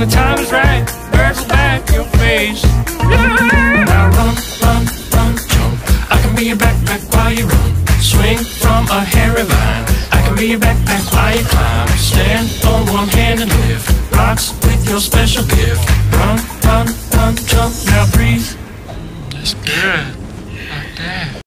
When the time is right, birds will back your face. Now run, run, run, jump. I can be your backpack while you run. Swing from a hairy vine. I can be your backpack while you climb. Stand on one hand and lift rocks with your special gift. Run, run, run, jump. Now breathe. That's good.